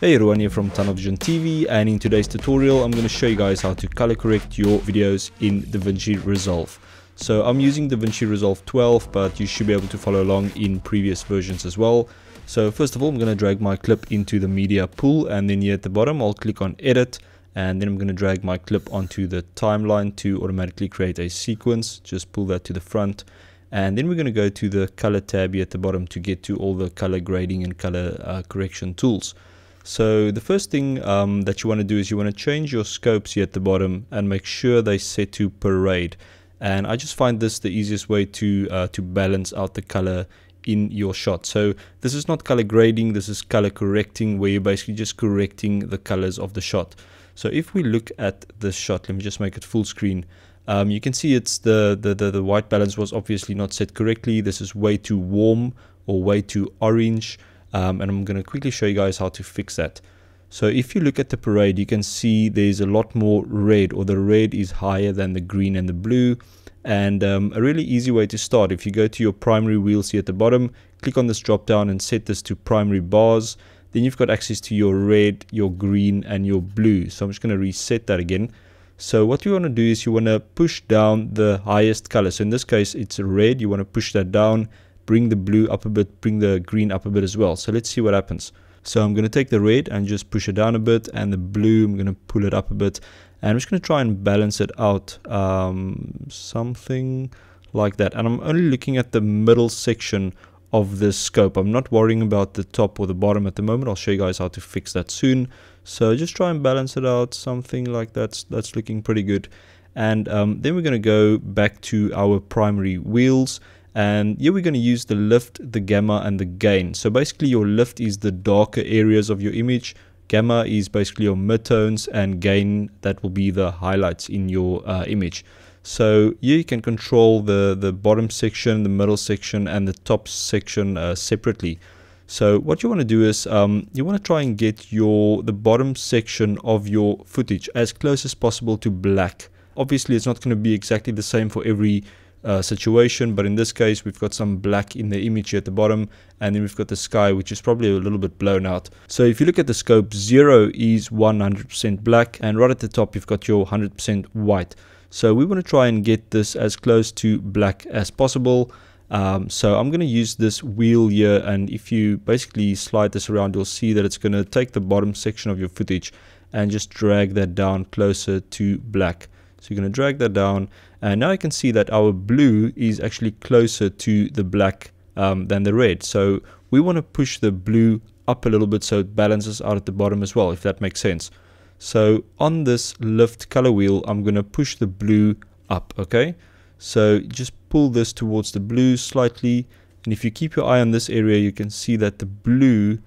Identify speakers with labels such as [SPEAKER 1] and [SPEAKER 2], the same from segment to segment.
[SPEAKER 1] Hey everyone here from Vision TV and in today's tutorial I'm going to show you guys how to color correct your videos in DaVinci Resolve. So I'm using the DaVinci Resolve 12 but you should be able to follow along in previous versions as well. So first of all I'm going to drag my clip into the media pool and then here at the bottom I'll click on edit and then I'm going to drag my clip onto the timeline to automatically create a sequence. Just pull that to the front and then we're going to go to the color tab here at the bottom to get to all the color grading and color uh, correction tools. So the first thing um, that you want to do is you want to change your scopes here at the bottom and make sure they set to parade. And I just find this the easiest way to uh, to balance out the color in your shot. So this is not color grading, this is color correcting where you're basically just correcting the colors of the shot. So if we look at this shot, let me just make it full screen. Um, you can see it's the, the, the, the white balance was obviously not set correctly. This is way too warm or way too orange um, and I'm going to quickly show you guys how to fix that. So if you look at the parade, you can see there's a lot more red or the red is higher than the green and the blue. And um, a really easy way to start, if you go to your primary wheels here at the bottom, click on this drop down and set this to primary bars. Then you've got access to your red, your green and your blue. So I'm just going to reset that again. So what you want to do is you want to push down the highest color. So in this case, it's red. You want to push that down bring the blue up a bit, bring the green up a bit as well. So let's see what happens. So I'm going to take the red and just push it down a bit and the blue, I'm going to pull it up a bit. And I'm just going to try and balance it out, um, something like that. And I'm only looking at the middle section of this scope. I'm not worrying about the top or the bottom at the moment. I'll show you guys how to fix that soon. So just try and balance it out, something like that. That's looking pretty good. And um, then we're going to go back to our primary wheels and here we're going to use the lift the gamma and the gain. So basically your lift is the darker areas of your image. Gamma is basically your midtones and gain that will be the highlights in your uh, image. So here you can control the the bottom section the middle section and the top section uh, separately. So what you want to do is um, you want to try and get your the bottom section of your footage as close as possible to black. Obviously it's not going to be exactly the same for every uh, situation but in this case we've got some black in the image here at the bottom and then we've got the sky which is probably a little bit blown out. So if you look at the scope 0 is 100% black and right at the top you've got your 100% white. So we want to try and get this as close to black as possible. Um, so I'm going to use this wheel here and if you basically slide this around you'll see that it's going to take the bottom section of your footage and just drag that down closer to black so you're going to drag that down. And now you can see that our blue is actually closer to the black um, than the red. So we want to push the blue up a little bit so it balances out at the bottom as well, if that makes sense. So on this lift color wheel, I'm going to push the blue up, okay? So just pull this towards the blue slightly. And if you keep your eye on this area, you can see that the blue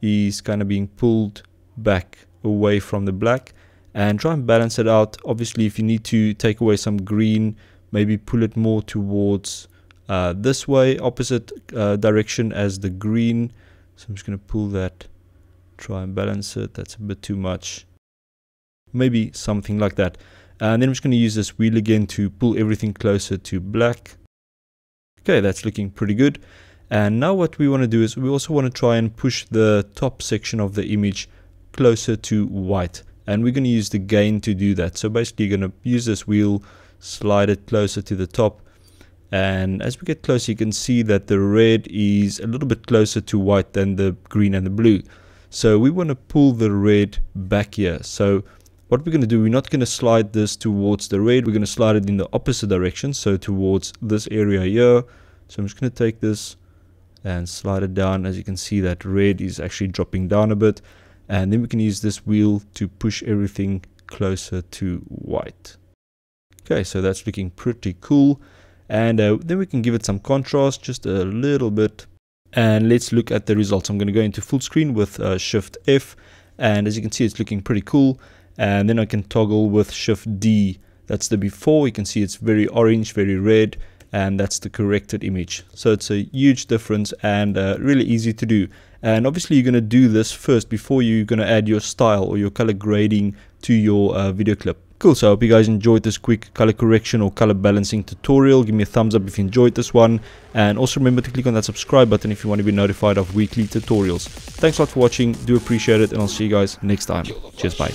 [SPEAKER 1] is kind of being pulled back away from the black and try and balance it out. Obviously, if you need to take away some green, maybe pull it more towards uh, this way, opposite uh, direction as the green. So I'm just going to pull that, try and balance it. That's a bit too much. Maybe something like that. And then I'm just going to use this wheel again to pull everything closer to black. Okay, that's looking pretty good. And now what we want to do is we also want to try and push the top section of the image closer to white and we're going to use the gain to do that. So basically you're going to use this wheel slide it closer to the top. And as we get closer you can see that the red is a little bit closer to white than the green and the blue. So we want to pull the red back here. So what we're going to do we're not going to slide this towards the red. We're going to slide it in the opposite direction so towards this area here. So I'm just going to take this and slide it down. As you can see that red is actually dropping down a bit and then we can use this wheel to push everything closer to white. Okay so that's looking pretty cool. And uh, then we can give it some contrast just a little bit. And let's look at the results. I'm going to go into full screen with uh, shift f. And as you can see it's looking pretty cool. And then i can toggle with shift d. That's the before. You can see it's very orange very red and that's the corrected image so it's a huge difference and uh, really easy to do and obviously you're going to do this first before you're going to add your style or your color grading to your uh, video clip Cool, so I hope you guys enjoyed this quick color correction or color balancing tutorial. Give me a thumbs up if you enjoyed this one. And also remember to click on that subscribe button if you want to be notified of weekly tutorials. Thanks a lot for watching, do appreciate it, and I'll see you guys next time. Cheers, bye.